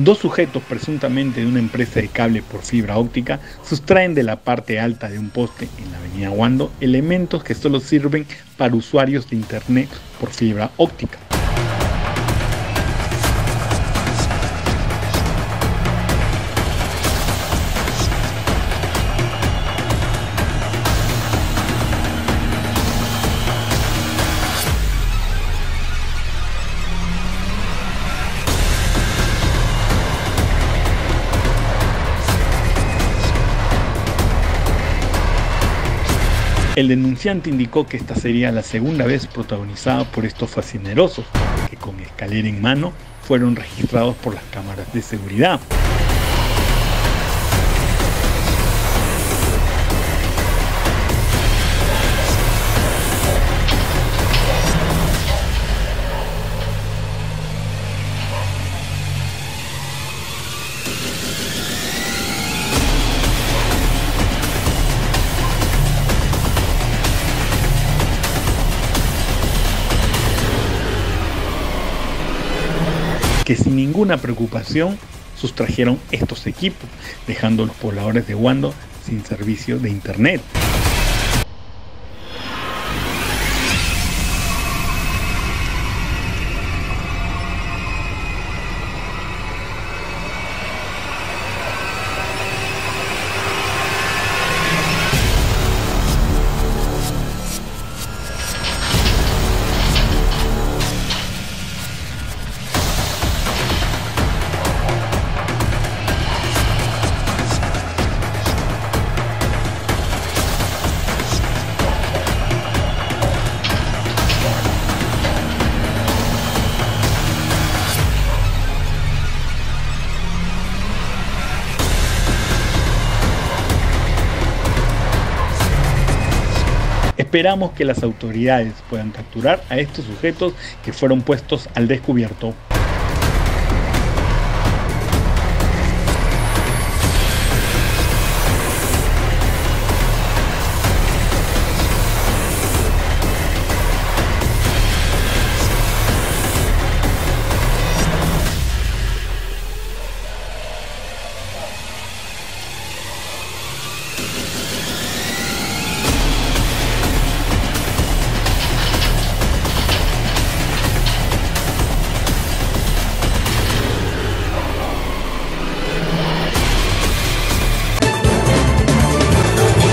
Dos sujetos, presuntamente de una empresa de cable por fibra óptica, sustraen de la parte alta de un poste en la avenida Wando elementos que solo sirven para usuarios de Internet por fibra óptica. El denunciante indicó que esta sería la segunda vez protagonizada por estos fascinerosos, que con escalera en mano fueron registrados por las cámaras de seguridad. Que sin ninguna preocupación sustrajeron estos equipos, dejando a los pobladores de Wando sin servicio de internet. Esperamos que las autoridades puedan capturar a estos sujetos que fueron puestos al descubierto